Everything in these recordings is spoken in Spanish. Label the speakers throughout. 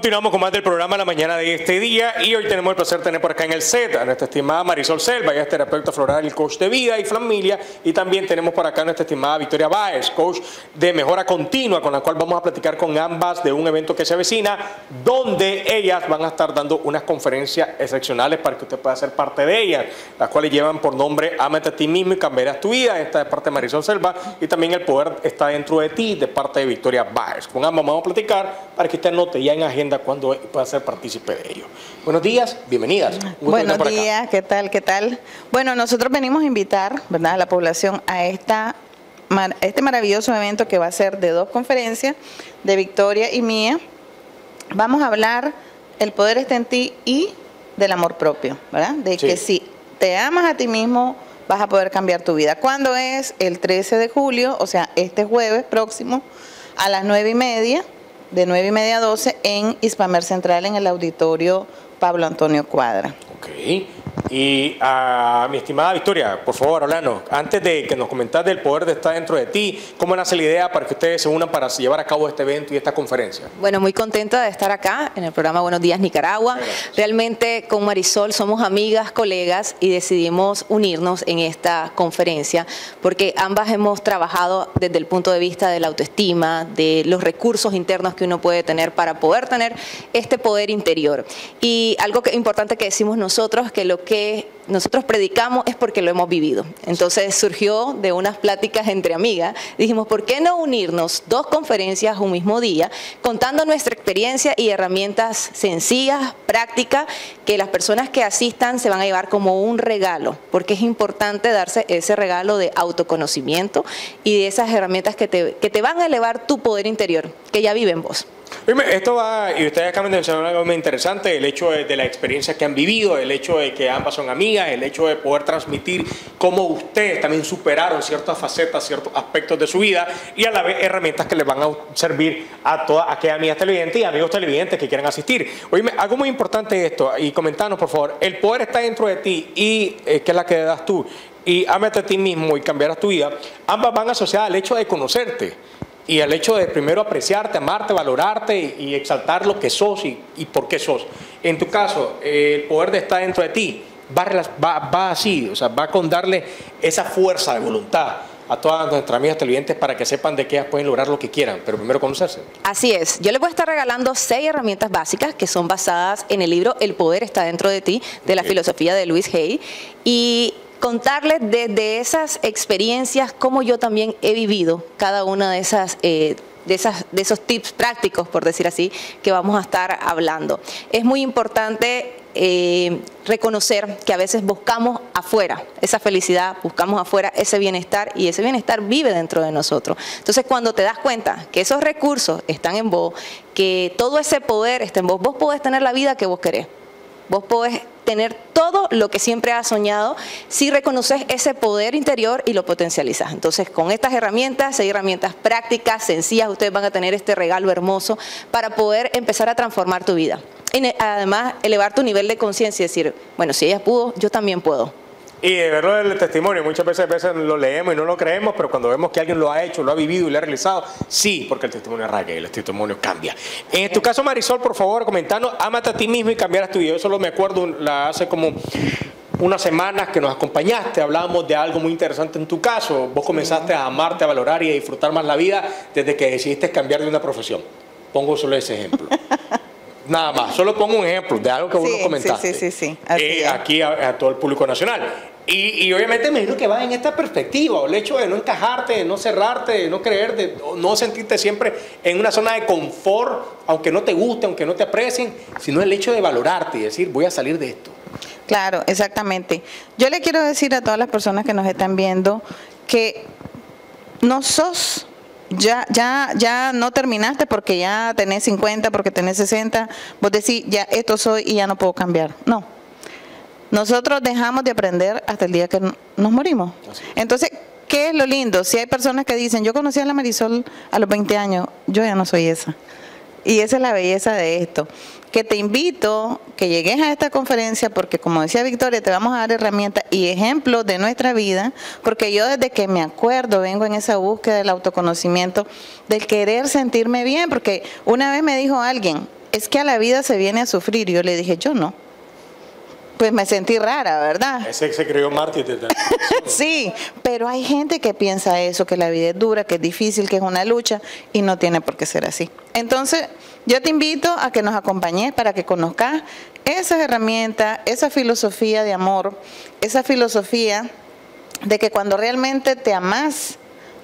Speaker 1: Continuamos con más del programa la mañana de este día y hoy tenemos el placer de tener por acá en el set a nuestra estimada Marisol Selva, ella es terapeuta floral y coach de vida y familia y también tenemos por acá nuestra estimada Victoria Báez, coach de mejora continua con la cual vamos a platicar con ambas de un evento que se avecina donde ellas van a estar dando unas conferencias excepcionales para que usted pueda ser parte de ellas, las cuales llevan por nombre Amate a ti mismo y cambiarás tu vida, esta es parte de Marisol Selva y también el poder está dentro de ti de parte de Victoria Báez. Con ambas vamos a platicar para que usted note ya en agenda cuando pueda ser partícipe de ello. Buenos días, bienvenidas.
Speaker 2: Buenos días, ¿qué tal? ¿Qué tal? Bueno, nosotros venimos a invitar ¿verdad? a la población a esta este maravilloso evento que va a ser de dos conferencias, de Victoria y mía. Vamos a hablar el poder está en ti y del amor propio, ¿verdad? De que si te amas a ti mismo, vas a poder cambiar tu vida. ¿Cuándo es? El 13 de julio, o sea, este jueves próximo, a las nueve y media de 9 y media a 12 en Hispamer Central en el auditorio Pablo Antonio Cuadra.
Speaker 1: Y a mi estimada Victoria, por favor, Orlando, antes de que nos comentas del poder de estar dentro de ti, ¿cómo nace la idea para que ustedes se unan para llevar a cabo este evento y esta conferencia?
Speaker 3: Bueno, muy contenta de estar acá en el programa Buenos Días Nicaragua. Realmente con Marisol somos amigas, colegas y decidimos unirnos en esta conferencia porque ambas hemos trabajado desde el punto de vista de la autoestima, de los recursos internos que uno puede tener para poder tener este poder interior. Y algo que, importante que decimos nosotros, que lo que nosotros predicamos es porque lo hemos vivido. Entonces surgió de unas pláticas entre amigas, dijimos, ¿por qué no unirnos dos conferencias un mismo día, contando nuestra experiencia y herramientas sencillas, prácticas, que las personas que asistan se van a llevar como un regalo, porque es importante darse ese regalo de autoconocimiento y de esas herramientas que te, que te van a elevar tu poder interior, que ya vive en vos.
Speaker 1: Esto va, y ustedes acaban de mencionar algo muy interesante, el hecho de, la experiencia que han vivido, el hecho de que ambas son amigas, el hecho de poder transmitir cómo ustedes también superaron ciertas facetas, ciertos aspectos de su vida y a la vez herramientas que les van a servir a todas aquellas amigas televidentes y amigos televidentes que quieran asistir. Oye, algo muy importante esto, y comentanos por favor, el poder está dentro de ti y eh, que es la que das tú, y ámate a ti mismo y cambiarás tu vida, ambas van asociadas al hecho de conocerte y el hecho de primero apreciarte, amarte, valorarte y, exaltar lo que sos y, por qué sos. En tu caso, el poder de estar dentro de ti va, va, así, o sea, va con darle esa fuerza de voluntad a todas nuestras amigas televidentes para que sepan de que ellas pueden lograr lo que quieran, pero primero conocerse.
Speaker 3: Así es. Yo les voy a estar regalando seis herramientas básicas que son basadas en el libro El poder está dentro de ti, de la filosofía de Luis Hay. Y contarles desde esas experiencias cómo yo también he vivido cada una de esas... Eh, de, esas, de esos tips prácticos, por decir así, que vamos a estar hablando. Es muy importante eh, reconocer que a veces buscamos afuera esa felicidad, buscamos afuera ese bienestar y ese bienestar vive dentro de nosotros. Entonces cuando te das cuenta que esos recursos están en vos, que todo ese poder está en vos, vos podés tener la vida que vos querés. Vos podés tener todo lo que siempre has soñado si reconoces ese poder interior y lo potencializas. Entonces, con estas herramientas, hay herramientas prácticas, sencillas, ustedes van a tener este regalo hermoso para poder empezar a transformar tu vida. Y además, elevar tu nivel de conciencia y decir, bueno, si ella pudo, yo también puedo.
Speaker 1: Y de verlo el testimonio, muchas veces, veces lo leemos y no lo creemos, pero cuando vemos que alguien lo ha hecho, lo ha vivido y lo ha realizado, sí, porque el testimonio arranca y el testimonio cambia. En tu caso, Marisol, por favor, comentanos, amate a ti mismo y cambiarás tu vida. Yo solo me acuerdo la, hace como unas semanas que nos acompañaste, hablábamos de algo muy interesante en tu caso. Vos comenzaste a amarte, a valorar y a disfrutar más la vida desde que decidiste cambiar de una profesión. Pongo solo ese ejemplo. Nada más, solo pongo un ejemplo de algo que vos comentaste.
Speaker 2: Sí, sí, sí.
Speaker 1: Eh, aquí a, todo el público nacional. Y, obviamente me imagino que va en esta perspectiva, el hecho de no encajarte, de no cerrarte, de no creer, de no sentirte siempre en una zona de confort, aunque no te guste, aunque no te aprecien, sino el hecho de valorarte y decir, voy a salir de esto.
Speaker 2: Claro, exactamente. Yo le quiero decir a todas las personas que nos están viendo que no sos ya, ya, ya no terminaste porque ya tenés 50, porque tenés 60, vos decís, ya esto soy y ya no puedo cambiar. No. Nosotros dejamos de aprender hasta el día que nos morimos. Entonces, ¿qué es lo lindo? Si hay personas que dicen, yo conocí a la Marisol a los 20 años, yo ya no soy esa. Y esa es la belleza de esto que te invito que llegues a esta conferencia porque como decía Victoria, te vamos a dar herramientas y ejemplos de nuestra vida, porque yo desde que me acuerdo vengo en esa búsqueda del autoconocimiento, del querer sentirme bien, porque una vez me dijo alguien, es que a la vida se viene a sufrir. Yo le dije, yo no. Pues me sentí rara, ¿verdad?
Speaker 1: Ese se creyó mártir.
Speaker 2: Sí, pero hay gente que piensa eso, que la vida es dura, que es difícil, que es una lucha y no tiene por qué ser así. Entonces, yo te invito a que nos acompañes para que conozcas esas herramientas, esa filosofía de amor, esa filosofía de que cuando realmente te amas,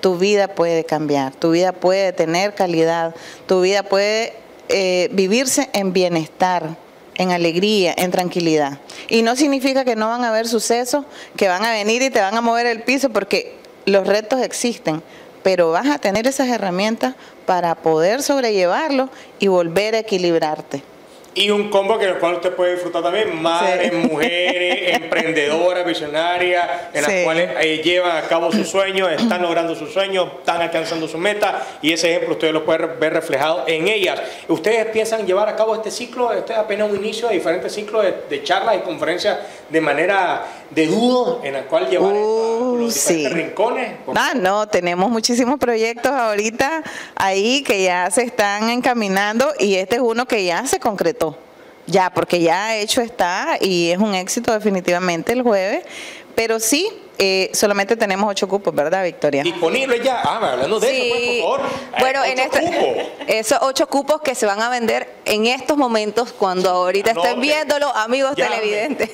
Speaker 2: tu vida puede cambiar, tu vida puede tener calidad, tu vida puede eh, vivirse en bienestar, en alegría, en tranquilidad. Y no significa que no van a haber sucesos que van a venir y te van a mover el piso porque los retos existen, pero vas a tener esas herramientas para poder sobrellevarlo y volver a equilibrarte.
Speaker 1: Y un combo que el cual usted puede disfrutar también, madres,
Speaker 2: Sí.
Speaker 1: mujeres, emprendedoras, visionarias, en las cuales eh, llevan a cabo sus sueños, están logrando sus sueños, están alcanzando sus metas y ese ejemplo ustedes lo pueden ver reflejado en ellas. ¿Ustedes piensan llevar a cabo este ciclo? Este es apenas un inicio de diferentes ciclos de, de charlas y conferencias de manera de dudo, en la cual llevar
Speaker 2: Uh,
Speaker 1: los
Speaker 2: sí.
Speaker 1: rincones.
Speaker 2: Ah, no, tenemos muchísimos proyectos ahorita ahí que ya se están encaminando y este es uno que ya se concretó. Ya, porque ya hecho está y es un éxito definitivamente el jueves. Pero sí, eh, solamente tenemos ocho cupos, ¿verdad, Victoria?
Speaker 1: Disponible ya. Ah, hablando de eso, pues, por favor.
Speaker 3: Bueno,
Speaker 1: Eh,
Speaker 3: en
Speaker 1: ocho
Speaker 3: este,
Speaker 1: cupos.
Speaker 3: esos ocho cupos que se van a vender en estos momentos cuando ahorita estén viéndolo, amigos televidentes.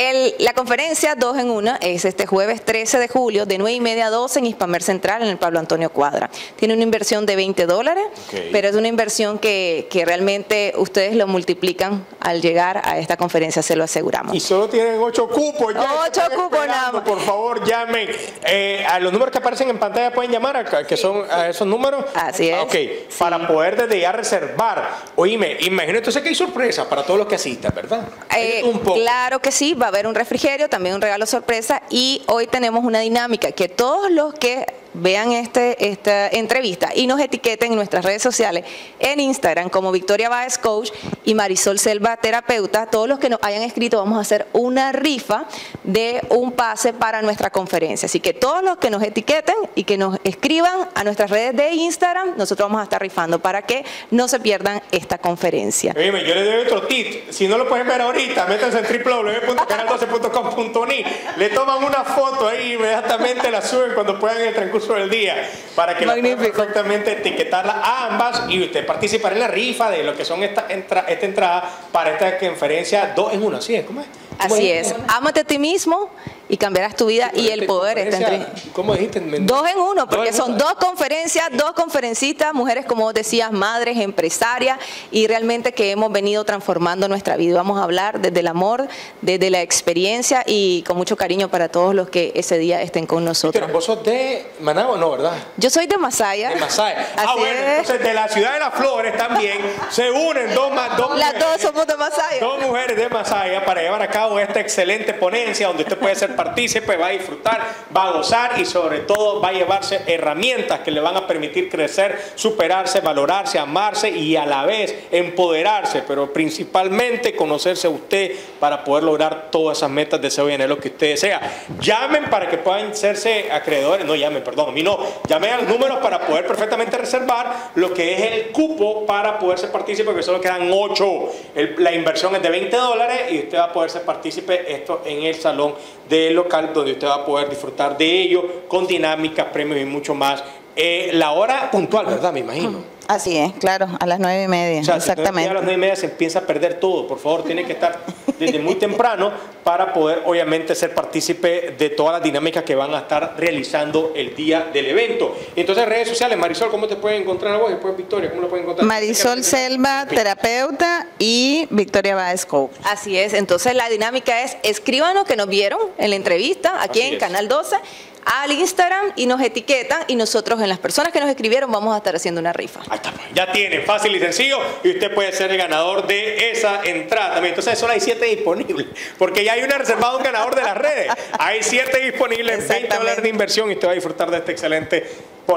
Speaker 3: El- la conferencia dos en una es este jueves 13 de julio de 9 y media a 12 en Hispamer Central en el Pablo Antonio Cuadra. Tiene una inversión de 20 dólares, pero es una inversión que, que realmente ustedes lo multiplican al llegar a esta conferencia, se lo aseguramos.
Speaker 1: Y solo tienen ocho cupos. Ya
Speaker 3: Ocho
Speaker 1: están
Speaker 3: cupos
Speaker 1: esperando,
Speaker 3: nada más.
Speaker 1: Por favor, llamen. Eh, a los números que aparecen en pantalla pueden llamar, a, que son a esos números.
Speaker 3: Así es.
Speaker 1: Ok,
Speaker 3: Sí.
Speaker 1: para poder desde ya reservar. Oíme, imagino entonces que hay sorpresa para todos los que asistan, ¿verdad?
Speaker 3: Eh,
Speaker 1: un poco.
Speaker 3: Claro que sí, va haber un refrigerio, también un regalo sorpresa y hoy tenemos una dinámica que todos los que vean este, esta entrevista y nos etiqueten en nuestras redes sociales, en Instagram como Victoria Báez Coach y Marisol Selva Terapeuta, todos los que nos hayan escrito vamos a hacer una rifa de un pase para nuestra conferencia. Así que todos los que nos etiqueten y que nos escriban a nuestras redes de Instagram, nosotros vamos a estar rifando para que no se pierdan esta conferencia.
Speaker 1: Oíme, yo les doy otro tip. Si no lo pueden ver ahorita, métanse en www.canal12.com.ni. Le toman una foto ahí inmediatamente la suben cuando puedan en el transcurso del día para que la
Speaker 3: Magnífico.
Speaker 1: perfectamente etiquetarla a ambas y usted participar en la rifa de lo que son esta, entra- esta entrada para esta conferencia dos en uno. ¿Así es? ¿Cómo es? ¿Cómo
Speaker 3: Así es, ámate a ti mismo y cambiarás tu vida y el poder está entre...
Speaker 1: ¿Cómo dijiste?
Speaker 3: Dos en uno, porque
Speaker 1: en
Speaker 3: son dos conferencias, dos conferencistas, mujeres como vos decías, madres, empresarias, y realmente que hemos venido transformando nuestra vida. Vamos a hablar desde el amor, desde la experiencia y con mucho cariño para todos los que ese día estén con nosotros.
Speaker 1: Pero vos sos de Managua, ¿no? ¿Verdad?
Speaker 3: Yo soy de Masaya.
Speaker 1: De Masaya. Ah, bueno,
Speaker 3: es.
Speaker 1: entonces de la ciudad de las flores también se unen dos más dos
Speaker 3: Las dos somos de Masaya.
Speaker 1: Dos mujeres de Masaya para llevar a cabo esta excelente ponencia donde usted puede ser partícipe, va a disfrutar, va a gozar y sobre todo va a llevarse herramientas que le van a permitir crecer, superarse, valorarse, amarse y a la vez empoderarse, pero principalmente conocerse a usted para poder lograr todas esas metas, deseos y anhelos que usted desea. Llamen para que puedan serse acreedores, no llamen, perdón, a mí no, llamen a los números para poder perfectamente reservar lo que es el cupo para poder ser partícipe, porque solo quedan 8. la inversión es de 20 dólares y usted va a poder ser partícipe esto en el salón del local donde usted va a poder disfrutar de ello con dinámicas, premios y mucho más. Eh, la hora puntual, ¿verdad? Me imagino.
Speaker 2: Así es, claro, a las nueve y media,
Speaker 1: O sea,
Speaker 2: exactamente.
Speaker 1: a las nueve y media se empieza a perder todo. Por favor, tiene que estar desde muy temprano para poder, obviamente, ser partícipe de todas las dinámicas que van a estar realizando el día del evento. Entonces, redes sociales, Marisol, ¿cómo te pueden encontrar a vos? Después, Victoria, ¿cómo lo pueden encontrar?
Speaker 2: Marisol Selva, terapeuta, y Victoria Báez Coach.
Speaker 3: Así es, entonces la dinámica es, escríbanos que nos vieron en la entrevista aquí
Speaker 1: Así
Speaker 3: en
Speaker 1: es.
Speaker 3: Canal 12 al Instagram y nos etiquetan y nosotros en las personas que nos escribieron vamos a estar haciendo una rifa.
Speaker 1: Ahí está, pues. ya tiene, fácil y sencillo, y usted puede ser el ganador de esa entrada también. Entonces, solo hay siete disponibles, porque ya hay una reservada un ganador de las redes. Hay siete disponibles, 20
Speaker 2: Exactamente.
Speaker 1: dólares de inversión y usted va a disfrutar de este excelente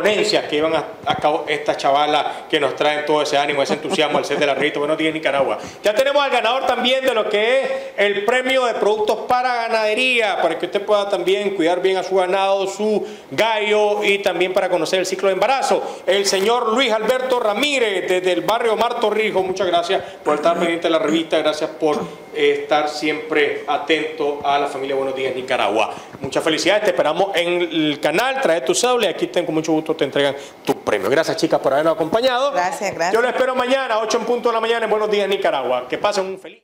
Speaker 1: que iban a, cabo esta chavala que nos traen todo ese ánimo, ese entusiasmo al set de la revista Buenos Días Nicaragua. Ya tenemos al ganador también de lo que es el premio de productos para ganadería, para que usted pueda también cuidar bien a su ganado, su gallo y también para conocer el ciclo de embarazo. El señor Luis Alberto Ramírez desde el barrio Marto Rijo, muchas gracias por estar pendiente de la revista, gracias por eh, estar siempre atento a la familia Buenos Días Nicaragua. Muchas felicidades, te esperamos en el canal, trae tu cédula y aquí ten, con mucho gusto te entregan tu premio. Gracias chicas por habernos acompañado.
Speaker 2: Gracias, gracias.
Speaker 1: Yo lo espero mañana, 8 en punto de la mañana en Buenos Días Nicaragua. Que pasen un feliz...